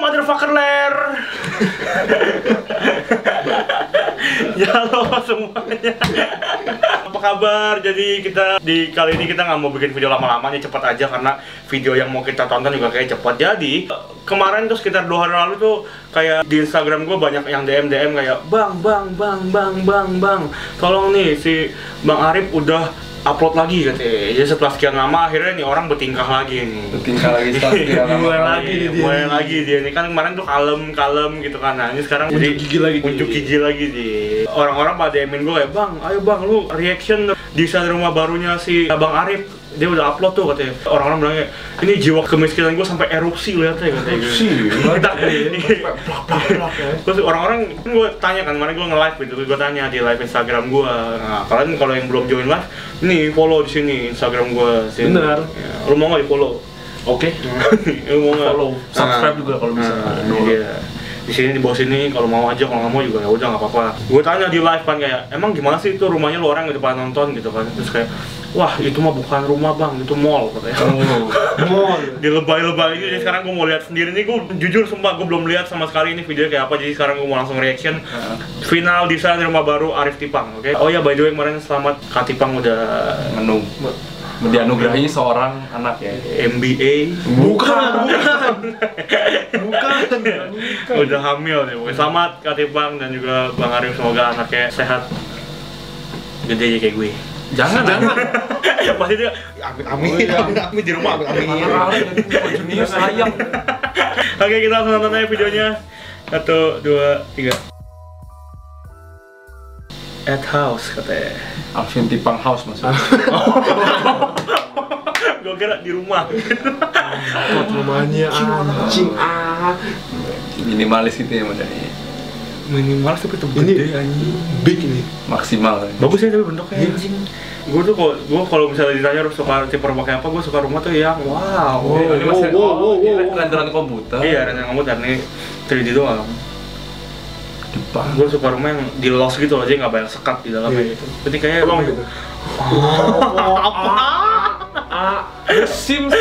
motherfucker ler. ya halo semuanya. Apa kabar? Jadi kita di kali ini kita nggak mau bikin video lama-lama nih cepat aja karena video yang mau kita tonton juga kayak cepat. Jadi kemarin tuh sekitar dua hari lalu tuh kayak di Instagram gue banyak yang DM DM kayak bang bang bang bang bang bang tolong nih si bang Arif udah upload lagi katanya. Jadi setelah sekian lama akhirnya nih orang bertingkah lagi nih. Bertingkah lagi setelah sekian lama. mulai lagi lagi dia mulai nih. lagi dia nih kan kemarin tuh kalem kalem gitu kan nah ini sekarang jadi gigi lagi unjuk gigi lagi di orang-orang pada emin gue kayak bang ayo bang lu reaction di saat rumah barunya si bang Arif dia udah upload tuh katanya orang-orang bilang kayak ini jiwa kemiskinan gue sampai erupsi lihatnya katanya Erupsi? Kita- Plak-plak ya. Terus orang-orang kan gue tanya kan, kemarin gue nge-live gitu, gue tanya di live Instagram gue. Nah, kalian kalau yang belum join live, nih follow di sini Instagram gue. sini. Bener. Ya, lu mau nggak di follow? Oke. lu mau nggak? Follow, subscribe juga kalau bisa. Nah, iya. Di sini di bawah sini kalau mau aja, kalau nggak mau juga ya udah nggak apa-apa. Gue tanya di live kan kayak, emang gimana sih itu rumahnya lu orang gitu pada nonton gitu kan? Terus kayak, wah itu mah bukan rumah bang, itu mall katanya. Mall. di lebay-lebay ini jadi sekarang gue mau lihat sendiri nih gue jujur sumpah gue belum lihat sama sekali ini videonya kayak apa jadi sekarang gue mau langsung reaction final desain rumah baru Arif Tipang oke oh ya by the way kemarin selamat Kak Tipang udah Menu. Dianugerahi seorang anak. Ya. MBA Bukan, bukan. Bukan. udah hamil nih Pokoknya. Selamat Kak Tipang dan juga Bang Arif. Semoga anaknya sehat. Gede aja kayak gue. Jangan, Jangan. pasti dia Amin, amin amin amin di rumah amin amin junior sayang. oke kita langsung nonton aja videonya. Satu dua tiga at house katanya Alvin Tipang House maksudnya. gue kira di rumah Buat rumahnya anjing ah. Minimalis gitu ya modalnya. minimal tapi tetep Ini gede anjing big ini. Maksimal. ya. bagus ya tapi bentuknya anjing gue tuh kok gue kalau misalnya ditanya harus suka tipe rumah kayak apa gue suka rumah tuh yang wow Oh, Ini masih wow, wow, wow, wow. renderan komputer. iya dan kamu dan ini 3D doang Jepang. gue suka rumah yang di los gitu loh jadi nggak banyak sekat di dalamnya Iya. gitu jadi kayak Tolong gitu. Ah, The Sims.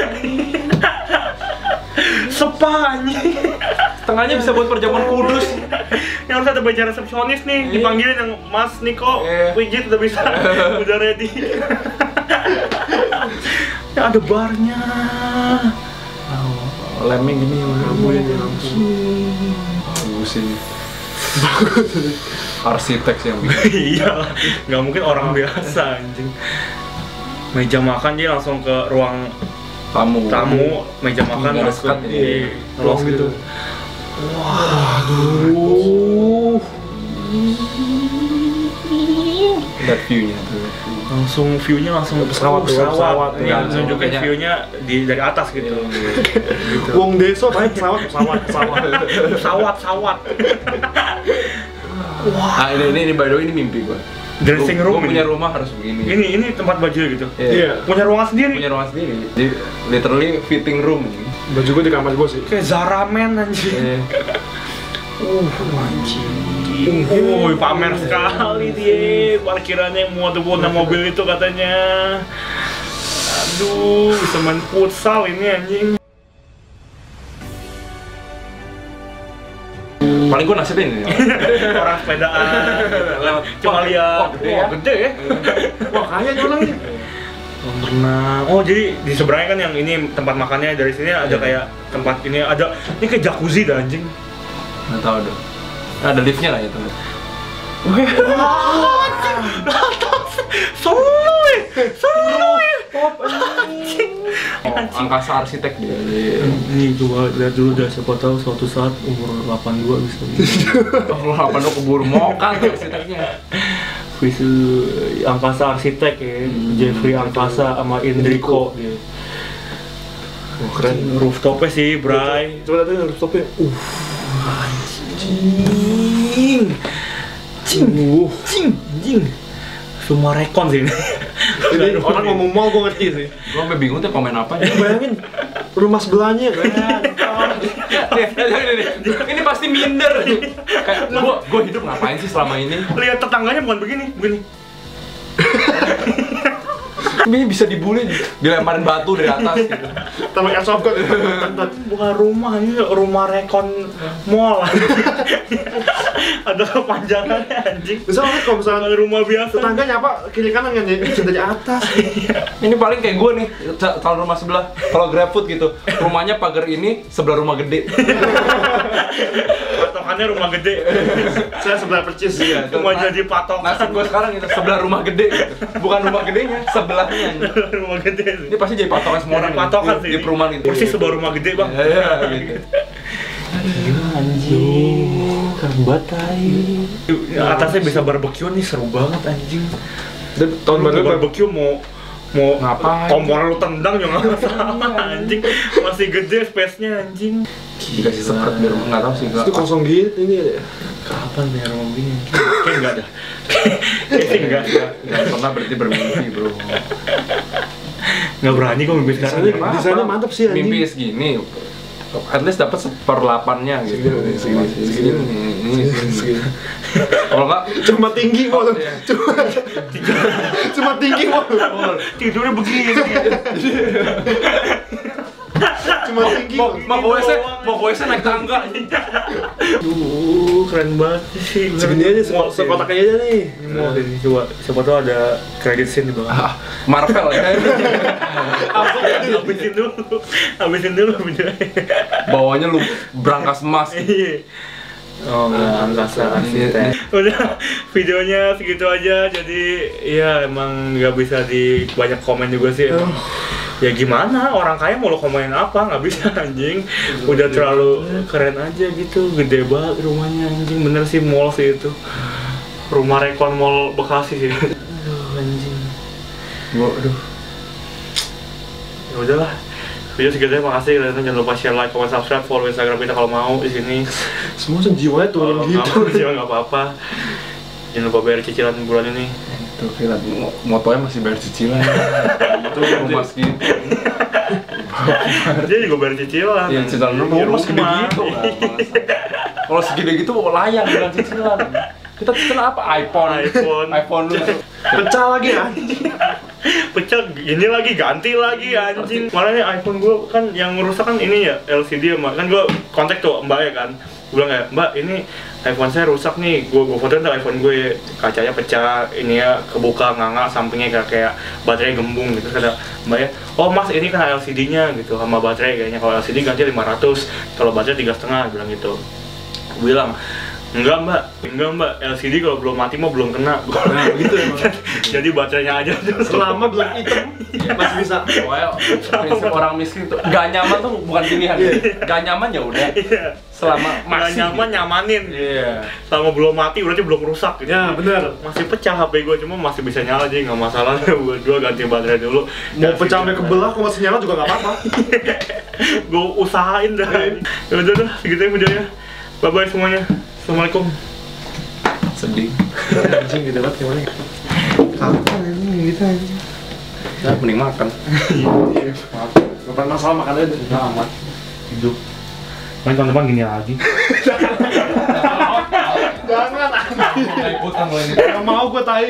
sepa anjing Tengahnya bisa buat perjamuan kudus. yang harus ada baju resepsionis nih Iya. dipanggilin yang Mas Niko Iya. pijit udah bisa udah ready ya ada barnya Oh, lemming gini Lampunya nih langsung. Bagus ini. Arsitek sih yang bikin. iya nggak mungkin orang biasa anjing meja makan dia langsung ke ruang Tamu. tamu meja makan langsung sekat ya. di los gitu Waduh. Lihat view-nya tuh. Langsung view-nya langsung Pesawat tuh, pesawat. Ini Iya, nunjukin kayaknya- view-nya di dari atas gitu gitu Wong Deso naik pesawat, pesawat, pesawat. pesawat pesawat Ah ini ini, ini by the way ini mimpi gua. dressing Gua- room gua punya ini. rumah harus begini. ini ini tempat baju gitu Iya. punya ruangan sendiri Punya ruangan sendiri. Jadi literally fitting room ini. Baju gue di kamar gue sih. kayak Zara Men anjing Eh, uh anjing Wih, pamer sekali dia parkirannya muat muat mobil itu katanya aduh bisa main futsal ini anjing paling gua nasibnya ini. orang sepedaan lewat cuma lihat wah, gede ya. Wah, gede ya Wah kaya nih orang nih. Kolam renang. Oh jadi di seberangnya kan yang ini tempat makannya dari sini ada Iya. kayak tempat ini ada ini kayak jacuzzi dah anjing. Nggak tahu dong. Ada liftnya lah ya teman. Soloy, soloy. Oh, angkasa arsitek dia. Ini coba lihat dulu dah siapa tahu suatu saat umur 82 bisa. Apa lu keburu mokan tuh arsiteknya. Bisa angkasa arsitek ya, Jeffrey Angkasa sama Indriko. Wah keren. Rooftopnya sih, Bray. Coba lihat rooftopnya. Uh. Cing, cing, Uh. cing, cing. Semua rekon sih ini. Ini orang ngomong mall gue ngerti sih. Gua sampai bingung tuh komen apa ya. Bayangin rumah sebelahnya. Nih, nih, nih, nih. Ini pasti minder. Kayak gua gua hidup ngapain sih selama ini? Lihat tetangganya bukan begini, begini. Ini bisa dibully, dilemparin batu dari atas gitu. Tambah airsoft gun. bukan rumah ini rumah rekon mall ada kepanjangannya anjing Misalnya kalau misalnya rumah biasa tetangga nyapa kiri kanan kan bisa dari atas. Ini paling kayak gue nih, ca- calon rumah sebelah. Kalau GrabFood gitu, rumahnya pagar ini sebelah rumah gede. patokannya rumah gede Saya sebelah percis. Iya, cuma Nah, jadi patokan Nasib gue sekarang itu sebelah rumah gede, gitu. bukan rumah gedenya, sebelahnya. rumah gede Ini pasti jadi patokan semua orang patokan sih. Di perumahan itu. persis sebuah rumah gede bang. Iya, iya, gitu. anjing. Kembat atasnya bisa barbeque nih seru banget anjing. Dan tahun baru mau barbecue mau mau Ngapain? kompornya lu tendang juga nggak masalah anjing masih gede space-nya anjing Dikasih seperti biar nggak tahu sih nggak. itu kosong gitu ini ya. kapan ya rumah begini kayak enggak ada kayak enggak Nggak pernah berarti bermimpi bro. nggak berani kok mimpi sekarang Apa-apa. desainnya mantap sih, anjing. Mimpi segini, at least dapat seperlapannya gitu. Segini, segini, segini. segini, ini, segini. Segini. Kalau nggak, Cuma tinggi kok. Iya. Cuma cuma tinggi kok. tidurnya begini Cuma tinggi mau mau mau ke WC naik tangga. Duh, keren banget sih. Segini aja sih. sekotak aja nih. Ini. Coba, siapa tahu ada credit scene di bawah. Ah, Marvel ya. Habisin dulu, habisin dulu. Bawahnya lu berangkas emas. Iya. Oh, angkasa Ini- arsitek. Udah, videonya segitu aja. Jadi, ya emang nggak bisa di banyak komen juga sih. Emang. Ya gimana, orang kaya mau lo komenin apa? Nggak bisa anjing. Udah terlalu keren aja gitu. Gede banget rumahnya anjing. Bener sih mall sih itu. Rumah Rekon Mall Bekasi sih. Aduh anjing. Waduh. Ya udahlah. Video segitu aja, makasih kalian jangan lupa share, like, comment, subscribe, follow Instagram kita kalau mau di sini. Semua jiwanya turun Kalau gitu. nggak mau juga nggak apa-apa. Jangan lupa bayar cicilan bulan ini. Itu kira motonya masih bayar cicilan. Itu rumah segitu. Dia juga bayar cicilan. Iya, cicilan lu Di rumah rumah. gitu. Kalau segede gitu layak bilang cicilan. Kita cicilan apa? iPhone. iPhone. iPhone lu. Pecah lagi ya. Pecah ini lagi ganti lagi anjing. Makanya iPhone gua kan yang merusak kan ini ya LCD ya, Mbak. Kan gua kontak tuh Mbak ya kan. Gua bilang ya, "Mbak, ini iPhone saya rusak nih." Gua gua fotoin tuh iPhone gue kacanya pecah, ini ya kebuka nganga sampingnya kayak kayak baterai gembung gitu. Kata Mbak ya, "Oh, Mas, ini kena LCD-nya gitu sama baterai kayaknya. Kalau LCD ganti 500, kalau baterai tiga setengah bilang gitu. Gua bilang, Enggak mbak, enggak mbak, LCD kalau belum mati mah belum kena Nah, begitu emang. Jadi baterainya aja Selama belum hitam masih bisa. Well, prinsip orang miskin tuh gak nyaman tuh bukan pilihan. Gak nyaman ya udah. Iya. Selama masih nyaman nyamanin. Iya. Selama belum mati berarti belum rusak gitu. Ya, benar. Masih pecah HP gue cuma masih bisa nyala aja nggak masalah. Buat gue ganti baterai dulu. Mau pecah sampai kebelah kok masih nyala juga nggak apa-apa. gue usahain dah. Ya udah dah, segitu ya videonya. Bye bye semuanya. Assalamualaikum. Sedih. Anjing gitu banget gimana? Kapan ini gitu anjing? Ya, mending makan. Gak pernah masalah makan aja. Amat. Hidup. Main tahun depan gini lagi. Jangan. Gak mau gue tai.